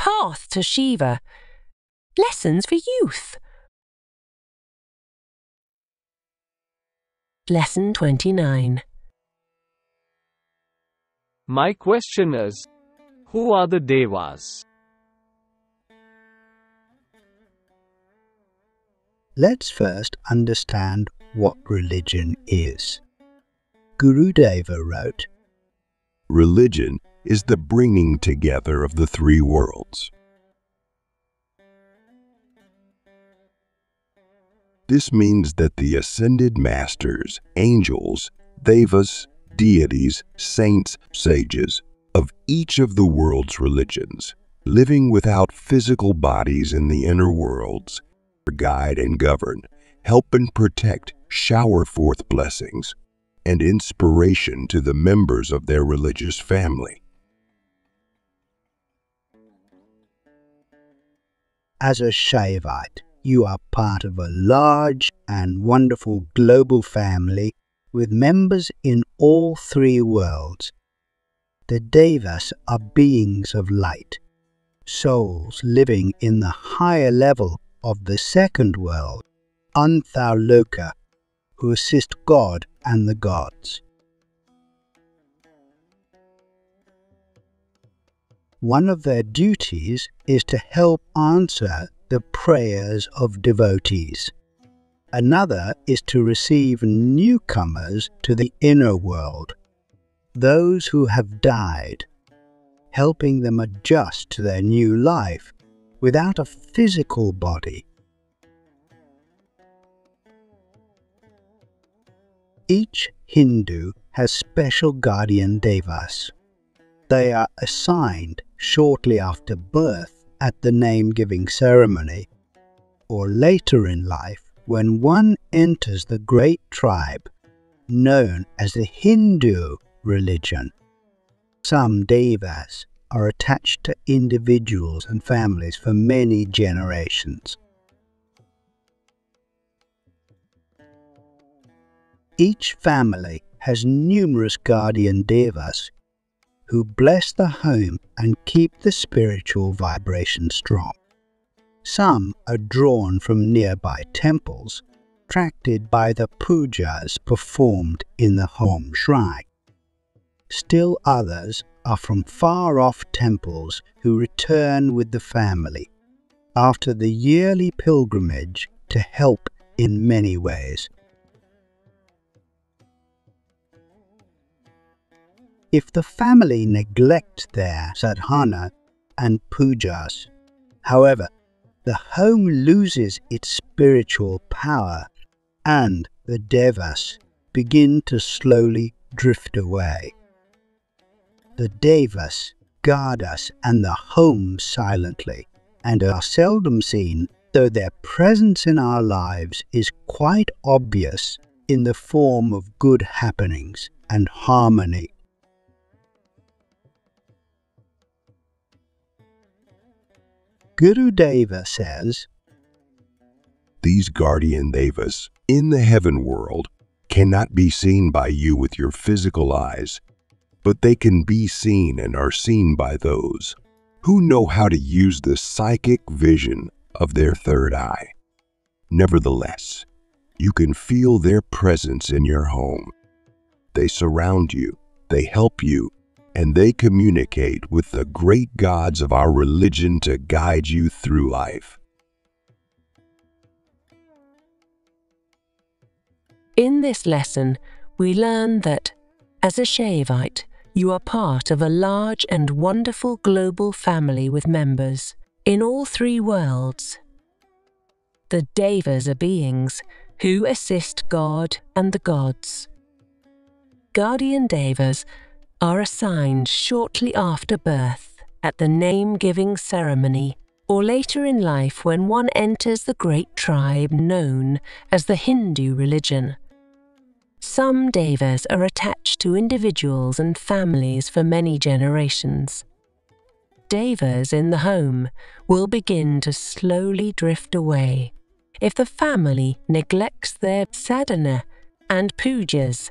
path to Siva. Lessons for youth. Lesson 29. My question is Who are the Devas? Let's first understand what religion is. Gurudeva wrote, Religion is the bringing together of the three worlds. This means that the ascended masters, angels, devas, deities, saints, sages of each of the world's religions, living without physical bodies in the inner worlds, guide and govern, help and protect, shower forth blessings and inspiration to the members of their religious family. As a Shaivite, you are part of a large and wonderful global family with members in all three worlds. The Devas are beings of light, souls living in the higher level of the second world, Antarloka, who assist God and the gods. One of their duties is to help answer the prayers of devotees. Another is to receive newcomers to the inner world, those who have died, helping them adjust to their new life without a physical body. Each Hindu has special guardian devas. They are assigned shortly after birth at the name giving ceremony or later in life when one enters the great tribe known as the Hindu religion. Some devas are attached to individuals and families for many generations. Each family has numerous guardian devas who bless the home and keep the spiritual vibration strong. Some are drawn from nearby temples, attracted by the pujas performed in the home shrine. Still others are from far off temples who return with the family after the yearly pilgrimage to help in many ways. If the family neglect their sadhana and pujas, however, the home loses its spiritual power and the devas begin to slowly drift away the devas guard us and the home silently, and are seldom seen, though their presence in our lives is quite obvious in the form of good happenings and harmony. Gurudeva says, These guardian devas in the heaven world cannot be seen by you with your physical eyes but they can be seen and are seen by those who know how to use the psychic vision of their third eye. Nevertheless, you can feel their presence in your home. They surround you, they help you, and they communicate with the great gods of our religion to guide you through life. In this lesson, we learn that, as a Shaivite, you are part of a large and wonderful global family with members in all three worlds. The Devas are beings who assist God and the gods. Guardian Devas are assigned shortly after birth at the name giving ceremony or later in life when one enters the great tribe known as the Hindu religion. Some devas are attached to individuals and families for many generations. Devas in the home will begin to slowly drift away if the family neglects their sadhana and pujas